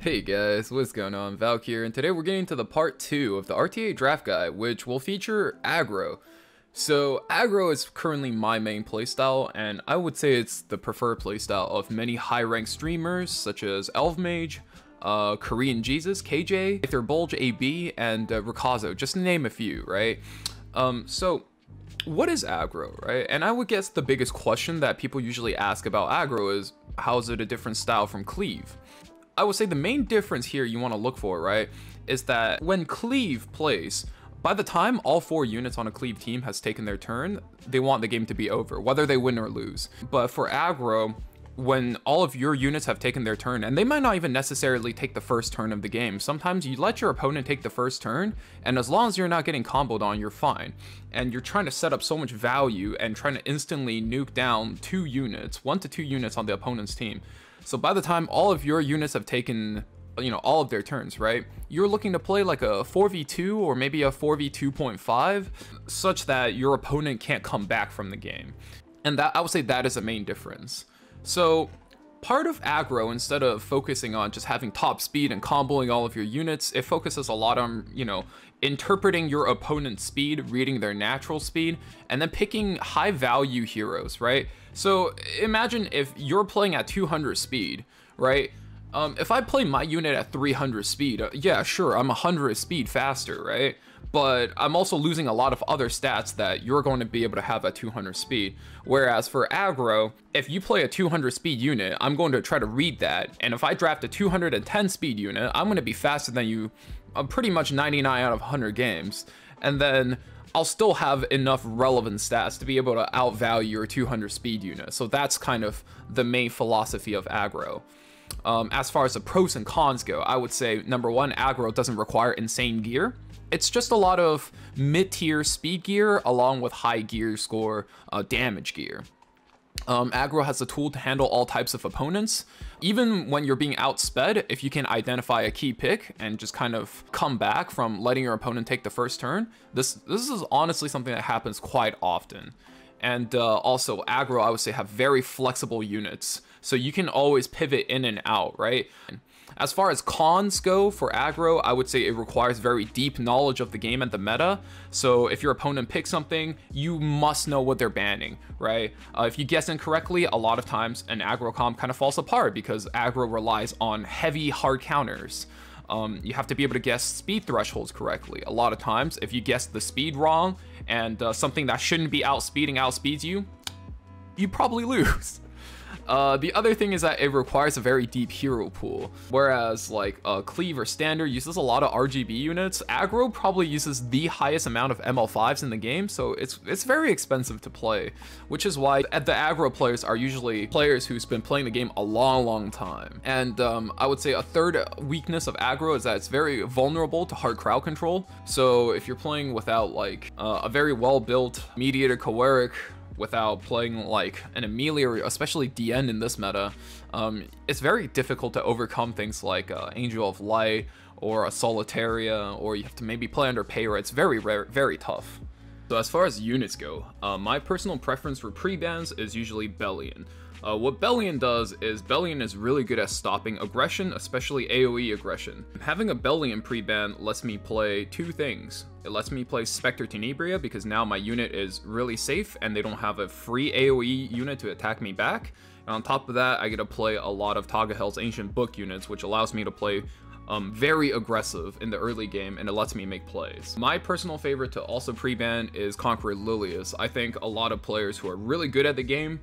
Hey guys, what's going on? Valk here, and today we're getting to the part 2 of the RTA draft guide, which will feature aggro. So, aggro is currently my main playstyle, and I would say it's the preferred playstyle of many high-ranked streamers, such as Elvemage, uh, Korean Jesus, KJ, Aether Bulge AB, and uh, Rikazo, just to name a few, right? Um, so, what is aggro, right? And I would guess the biggest question that people usually ask about aggro is, how is it a different style from cleave? I would say the main difference here you want to look for, right, is that when Cleave plays, by the time all four units on a Cleave team has taken their turn, they want the game to be over, whether they win or lose. But for aggro, when all of your units have taken their turn, and they might not even necessarily take the first turn of the game. Sometimes you let your opponent take the first turn, and as long as you're not getting comboed on, you're fine. And you're trying to set up so much value and trying to instantly nuke down two units, one to two units on the opponent's team. So by the time all of your units have taken you know all of their turns right you're looking to play like a 4v2 or maybe a 4v2.5 such that your opponent can't come back from the game. And that i would say that is a main difference. So part of aggro instead of focusing on just having top speed and comboing all of your units it focuses a lot on you know interpreting your opponent's speed reading their natural speed and then picking high value heroes right so imagine if you're playing at 200 speed, right? Um, if I play my unit at 300 speed, uh, yeah, sure, I'm 100 speed faster, right? But I'm also losing a lot of other stats that you're going to be able to have at 200 speed. Whereas for aggro, if you play a 200 speed unit, I'm going to try to read that. And if I draft a 210 speed unit, I'm going to be faster than you uh, pretty much 99 out of 100 games. And then I'll still have enough relevant stats to be able to outvalue your 200 speed unit. So that's kind of the main philosophy of aggro. Um, as far as the pros and cons go, I would say number one, aggro doesn't require insane gear. It's just a lot of mid-tier speed gear along with high gear score uh, damage gear. Um, aggro has a tool to handle all types of opponents. Even when you're being outsped, if you can identify a key pick and just kind of come back from letting your opponent take the first turn, this, this is honestly something that happens quite often. And uh, also, aggro, I would say, have very flexible units. So you can always pivot in and out, right? As far as cons go for aggro, I would say it requires very deep knowledge of the game and the meta. So if your opponent picks something, you must know what they're banning, right? Uh, if you guess incorrectly, a lot of times an aggro comp kind of falls apart because aggro relies on heavy hard counters. Um, you have to be able to guess speed thresholds correctly. A lot of times, if you guess the speed wrong and uh, something that shouldn't be outspeeding outspeeds you, you probably lose. Uh, the other thing is that it requires a very deep hero pool, whereas like uh, Cleave or Standard uses a lot of RGB units, Aggro probably uses the highest amount of ML5s in the game, so it's it's very expensive to play, which is why the Aggro players are usually players who's been playing the game a long, long time. And um, I would say a third weakness of Aggro is that it's very vulnerable to hard crowd control, so if you're playing without like uh, a very well-built mediator Kawerik without playing like an Amelia, especially DN in this meta, um, it's very difficult to overcome things like uh, Angel of Light or a Solitaria, or you have to maybe play under Payra. It's very, rare, very tough. So as far as units go, uh, my personal preference for pre-bans is usually Bellion. Uh, what Bellion does is Bellion is really good at stopping aggression, especially AoE aggression. Having a Bellion pre-ban lets me play two things. It lets me play Spectre Tenebria because now my unit is really safe and they don't have a free AoE unit to attack me back. And on top of that, I get to play a lot of Tagehel's Ancient Book units, which allows me to play um, very aggressive in the early game and it lets me make plays. My personal favorite to also pre-ban is Conqueror Lilias. I think a lot of players who are really good at the game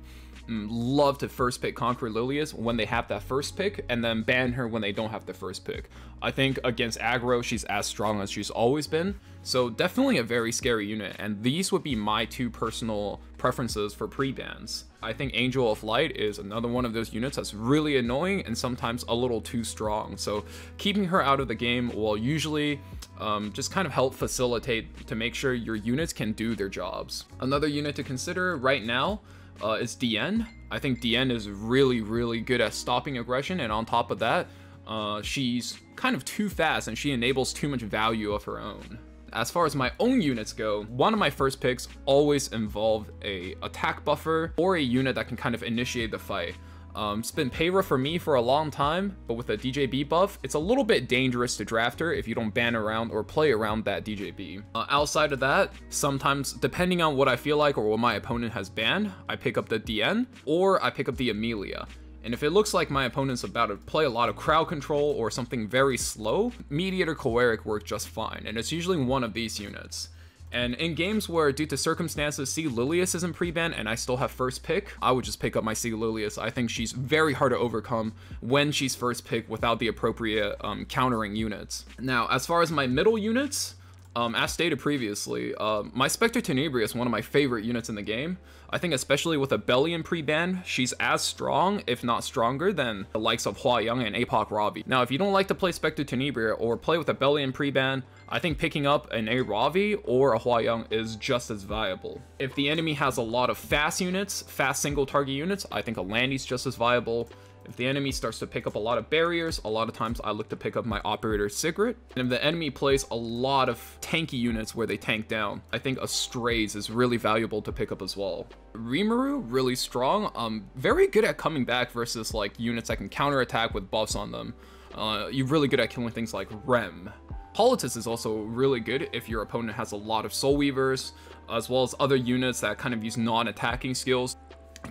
love to first pick Conqueror Lilias when they have that first pick and then ban her when they don't have the first pick. I think against aggro, she's as strong as she's always been. So definitely a very scary unit. And these would be my two personal preferences for pre-bans. I think Angel of Light is another one of those units that's really annoying and sometimes a little too strong. So keeping her out of the game will usually um, just kind of help facilitate to make sure your units can do their jobs. Another unit to consider right now uh, is DN. I think DN is really, really good at stopping aggression, and on top of that, uh, she's kind of too fast and she enables too much value of her own. As far as my own units go, one of my first picks always involve a attack buffer or a unit that can kind of initiate the fight. Um, it's been Payra for me for a long time, but with a DJB buff, it's a little bit dangerous to draft her if you don't ban around or play around that DJB. Uh, outside of that, sometimes, depending on what I feel like or what my opponent has banned, I pick up the DN or I pick up the Amelia. And if it looks like my opponent's about to play a lot of crowd control or something very slow, Mediator Kawerik work just fine, and it's usually one of these units. And in games where, due to circumstances, C. Lilias isn't pre-ban and I still have first pick, I would just pick up my C. Lilias. I think she's very hard to overcome when she's first pick without the appropriate um, countering units. Now, as far as my middle units, um, as stated previously, uh, my Spectre Tenebria is one of my favorite units in the game. I think especially with a Bellion pre-ban, she's as strong, if not stronger, than the likes of Hwayoung and Apoc Ravi. Now, if you don't like to play Spectre Tenebria or play with a Bellion pre-ban, I think picking up an A Ravi or a Hwayoung is just as viable. If the enemy has a lot of fast units, fast single target units, I think a Landy's just as viable. If the enemy starts to pick up a lot of barriers, a lot of times I look to pick up my Operator Sigret. And if the enemy plays a lot of tanky units where they tank down, I think a Straze is really valuable to pick up as well. Rimuru, really strong, um, very good at coming back versus like units that can counterattack with buffs on them. Uh, you're really good at killing things like Rem. Politis is also really good if your opponent has a lot of Soul Weavers, as well as other units that kind of use non-attacking skills.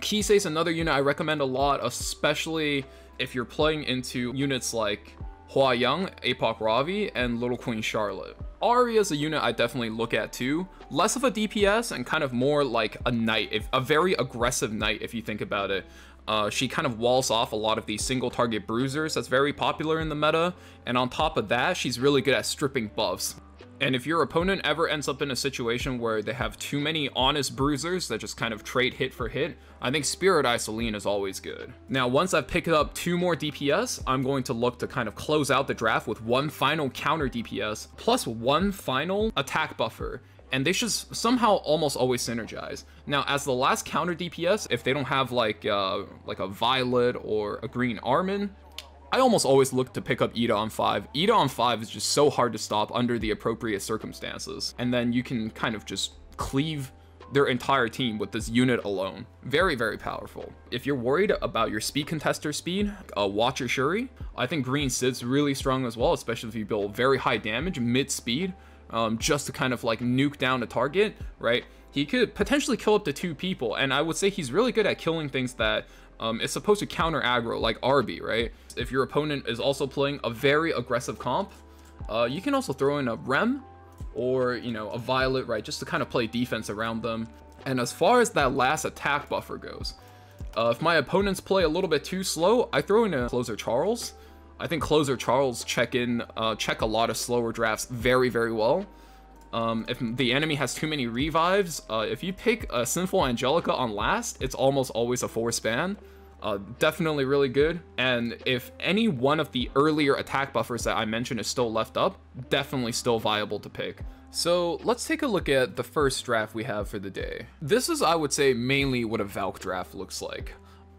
Kisei is another unit I recommend a lot, especially if you're playing into units like Hwayoung, Apoc Ravi, and Little Queen Charlotte. Ahri is a unit I definitely look at too. Less of a DPS and kind of more like a knight, if, a very aggressive knight if you think about it. Uh, she kind of walls off a lot of these single target bruisers that's very popular in the meta, and on top of that, she's really good at stripping buffs. And if your opponent ever ends up in a situation where they have too many honest bruisers that just kind of trade hit for hit, I think Spirit Selene is always good. Now, once I've picked up two more DPS, I'm going to look to kind of close out the draft with one final counter DPS, plus one final attack buffer and they should somehow almost always synergize. Now, as the last counter DPS, if they don't have like uh, like a Violet or a Green Armin, I almost always look to pick up Ida on 5. Ida on 5 is just so hard to stop under the appropriate circumstances. And then you can kind of just cleave their entire team with this unit alone. Very, very powerful. If you're worried about your speed contester speed, uh, Watcher Shuri. I think Green Cidd's really strong as well, especially if you build very high damage, mid speed, um, just to kind of like nuke down a target, right? He could potentially kill up to two people, and I would say he's really good at killing things that um, is supposed to counter aggro, like Arby, right? If your opponent is also playing a very aggressive comp, uh, you can also throw in a Rem or, you know, a Violet, right? Just to kind of play defense around them. And as far as that last attack buffer goes, uh, if my opponents play a little bit too slow, I throw in a Closer Charles. I think Closer Charles check in, uh, check a lot of slower drafts very, very well. Um, if the enemy has too many revives, uh, if you pick a Sinful Angelica on last, it's almost always a four span. Uh, definitely really good. And if any one of the earlier attack buffers that I mentioned is still left up, definitely still viable to pick. So let's take a look at the first draft we have for the day. This is, I would say, mainly what a Valk draft looks like.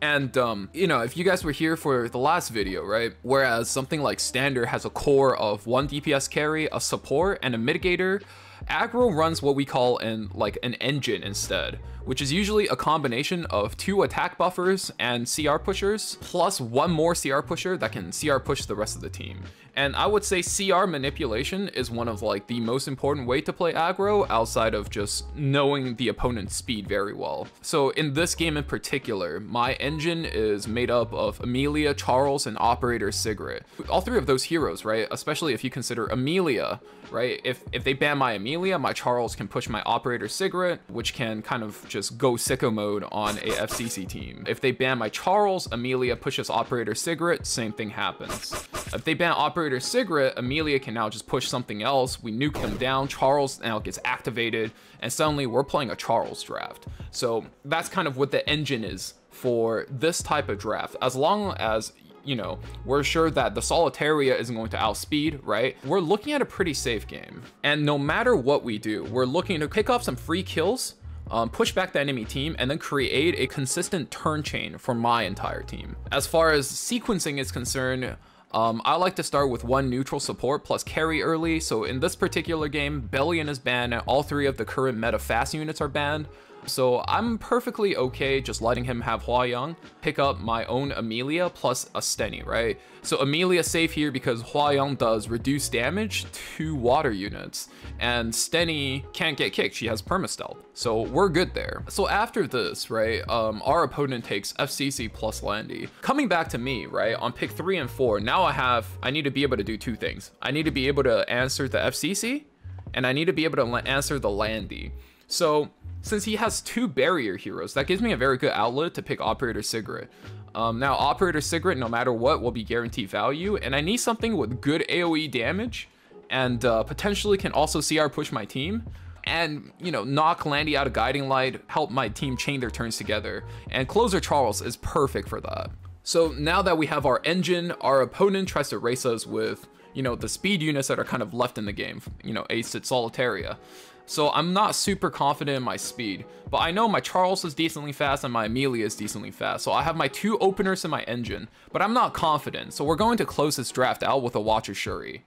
And, um, you know, if you guys were here for the last video, right? Whereas something like Standard has a core of one DPS carry, a support, and a mitigator, Aggro runs what we call an like an engine instead, which is usually a combination of two attack buffers and CR pushers, plus one more CR pusher that can CR push the rest of the team. And I would say CR manipulation is one of like the most important way to play aggro outside of just knowing the opponent's speed very well. So in this game in particular, my engine is made up of Amelia, Charles, and Operator Sigret. All three of those heroes, right? Especially if you consider Amelia, right? If, if they ban my Amelia, my Charles can push my Operator Sigret, which can kind of just go sicko mode on a FCC team. If they ban my Charles, Amelia pushes Operator Sigret, same thing happens. If they ban Operator Sigret, Amelia can now just push something else. We nuke them down. Charles now gets activated, and suddenly we're playing a Charles draft. So that's kind of what the engine is for this type of draft. As long as you know, we're sure that the Solitaria isn't going to outspeed, right? We're looking at a pretty safe game. And no matter what we do, we're looking to pick off some free kills, um, push back the enemy team, and then create a consistent turn chain for my entire team. As far as sequencing is concerned, um, I like to start with one neutral support plus carry early, so in this particular game, Bellion is banned and all three of the current meta fast units are banned. So I'm perfectly okay just letting him have Hwayoung, pick up my own Amelia plus a Steny, right? So Amelia safe here because Hwayoung does reduce damage to water units, and Steny can't get kicked, she has permastealth. So we're good there. So after this, right, um, our opponent takes FCC plus Landy. Coming back to me, right, on pick three and four, now I have, I need to be able to do two things. I need to be able to answer the FCC, and I need to be able to answer the Landy. So since he has two barrier heroes, that gives me a very good outlet to pick Operator Sigret. Um, now, Operator Sigret, no matter what, will be guaranteed value, and I need something with good AoE damage, and uh, potentially can also CR push my team, and, you know, knock Landy out of Guiding Light, help my team chain their turns together, and Closer Charles is perfect for that. So now that we have our engine, our opponent tries to race us with, you know, the speed units that are kind of left in the game, you know, Ace at Solitaria. So I'm not super confident in my speed, but I know my Charles is decently fast and my Amelia is decently fast. So I have my two openers in my engine, but I'm not confident. So we're going to close this draft out with a Watcher Shuri.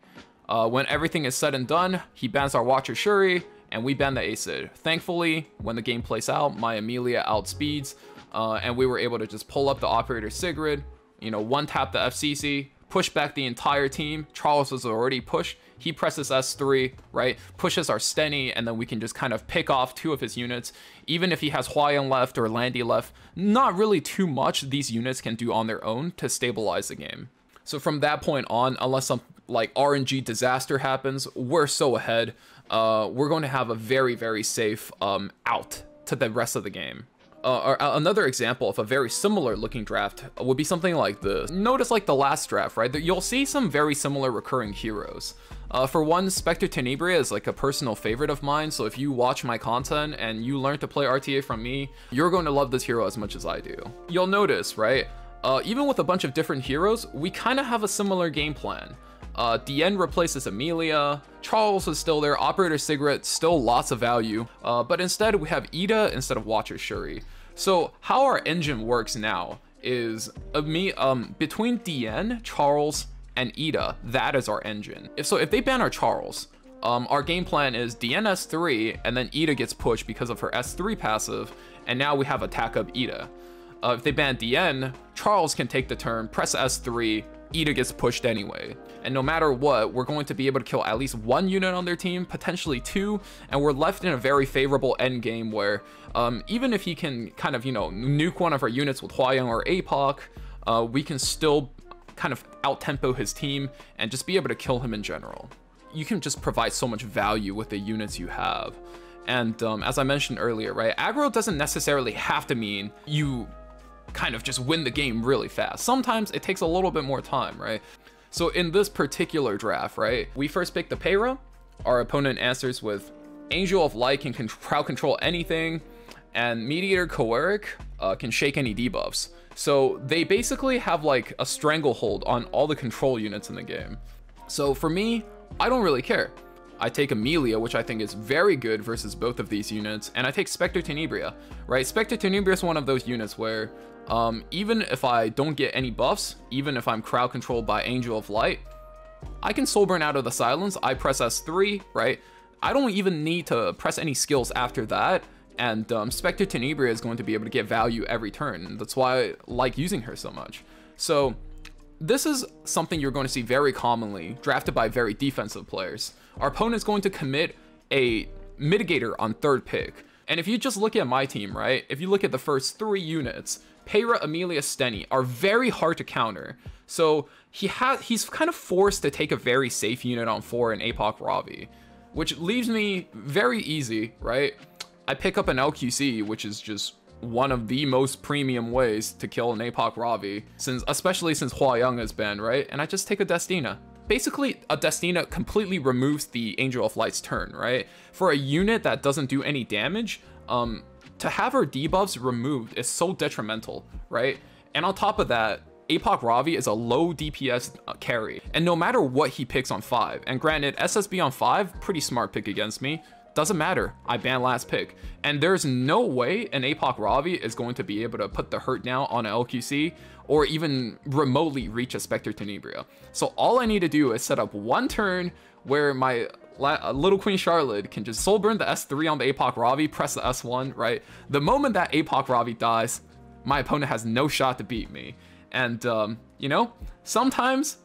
Uh, when everything is said and done, he bans our Watcher Shuri, and we ban the Acid. Thankfully, when the game plays out, my Amelia outspeeds, uh, and we were able to just pull up the Operator Sigret, you know, one tap the FCC, push back the entire team. Charles was already pushed. He presses S3, right? Pushes our Steny, and then we can just kind of pick off two of his units. Even if he has Hwayoung left or Landy left, not really too much these units can do on their own to stabilize the game. So from that point on, unless some like RNG disaster happens, we're so ahead. Uh, we're going to have a very, very safe um, out to the rest of the game. Uh, uh, another example of a very similar looking draft would be something like this. Notice like the last draft, right? You'll see some very similar recurring heroes. Uh, for one, Spectre Tenebria is like a personal favorite of mine, so if you watch my content and you learn to play RTA from me, you're going to love this hero as much as I do. You'll notice, right? Uh, even with a bunch of different heroes, we kind of have a similar game plan. Uh, Dien replaces Amelia, Charles is still there, Operator Sigret, still lots of value, uh, but instead we have Ida instead of Watcher Shuri. So how our engine works now is me um, between Dien, Charles, and Ida, that is our engine. If so, if they ban our Charles, um, our game plan is Dien S3, and then Ida gets pushed because of her S3 passive, and now we have attack up Ida. Uh, if they ban Dien, Charles can take the turn, press S3, Ida gets pushed anyway. And no matter what, we're going to be able to kill at least one unit on their team, potentially two, and we're left in a very favorable end game where um, even if he can kind of, you know, nuke one of our units with Hwayoung or APOC, uh, we can still kind of out-tempo his team and just be able to kill him in general. You can just provide so much value with the units you have. And um, as I mentioned earlier, right, aggro doesn't necessarily have to mean you kind of just win the game really fast. Sometimes it takes a little bit more time, right? So in this particular draft, right, we first pick the Payra. Our opponent answers with Angel of Light can crowd control anything, and Mediator Kawerik uh, can shake any debuffs. So they basically have like a stranglehold on all the control units in the game. So for me, I don't really care. I take Amelia, which I think is very good versus both of these units, and I take Spectre Tenebria, right? Spectre Tenebria is one of those units where um, even if I don't get any buffs, even if I'm crowd controlled by Angel of Light, I can soul burn out of the silence, I press S3, right? I don't even need to press any skills after that, and um, Spectre Tenebria is going to be able to get value every turn. That's why I like using her so much. So this is something you're going to see very commonly drafted by very defensive players. Our opponent is going to commit a mitigator on third pick. And if you just look at my team, right? If you look at the first three units, Payra, Amelia, Steny are very hard to counter. So he has he's kind of forced to take a very safe unit on four in APOC Ravi, which leaves me very easy, right? I pick up an LQC, which is just one of the most premium ways to kill an APOC Ravi, since especially since Hwayoung has been, right? And I just take a Destina. Basically, a Destina completely removes the Angel of Light's turn, right? For a unit that doesn't do any damage, um, to have her debuffs removed is so detrimental, right? And on top of that, APOC Ravi is a low DPS uh, carry, and no matter what he picks on 5, and granted, SSB on 5, pretty smart pick against me, doesn't matter. I ban last pick. And there's no way an APOC Ravi is going to be able to put the hurt down on an LQC or even remotely reach a Spectre Tenebria. So all I need to do is set up one turn where my La Little Queen Charlotte can just soul burn the S3 on the APOC Ravi, press the S1, right? The moment that APOC Ravi dies, my opponent has no shot to beat me. And, um, you know, sometimes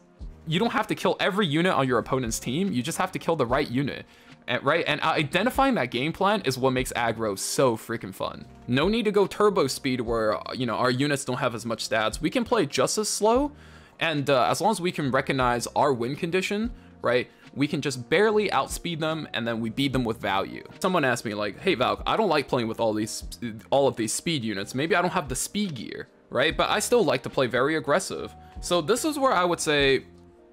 you don't have to kill every unit on your opponent's team, you just have to kill the right unit. And, right? And identifying that game plan is what makes aggro so freaking fun. No need to go turbo speed where, you know, our units don't have as much stats. We can play just as slow, and uh, as long as we can recognize our win condition, right, we can just barely outspeed them and then we beat them with value. Someone asked me like, hey Valk, I don't like playing with all these, all of these speed units. Maybe I don't have the speed gear, right? But I still like to play very aggressive. So this is where I would say,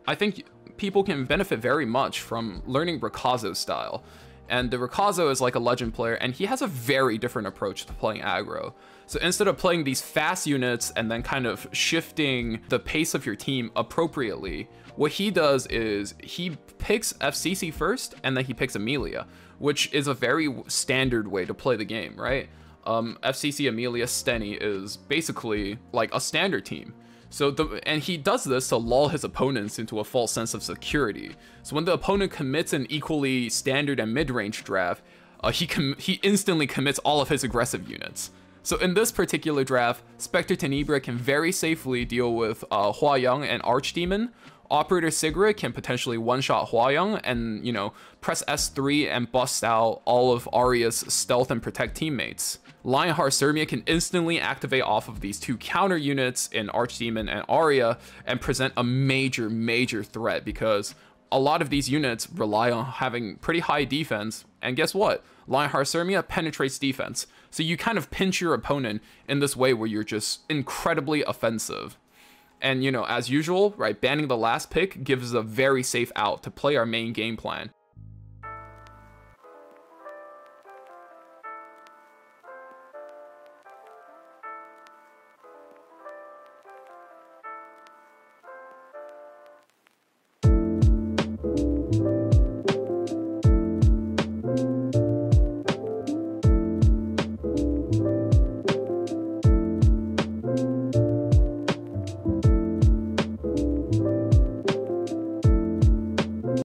I think people can benefit very much from learning Rikazo's style. And the Rakazo is like a legend player, and he has a very different approach to playing aggro. So instead of playing these fast units and then kind of shifting the pace of your team appropriately, what he does is he picks FCC first, and then he picks Amelia, which is a very standard way to play the game, right? Um, FCC Amelia Steny is basically like a standard team. So the and he does this to lull his opponents into a false sense of security. So when the opponent commits an equally standard and mid-range draft, uh, he he instantly commits all of his aggressive units. So in this particular draft, Spectre Tenebria can very safely deal with uh, Hua and Archdemon. Operator Sigret can potentially one-shot Hua and, you know, press S3 and bust out all of Arya's stealth and protect teammates. Lionheart Cermia can instantly activate off of these two counter units in Archdemon and Arya and present a major, major threat because a lot of these units rely on having pretty high defense, and guess what? Lionheart Cermia penetrates defense. So you kind of pinch your opponent in this way where you're just incredibly offensive. And, you know, as usual, right, banning the last pick gives us a very safe out to play our main game plan.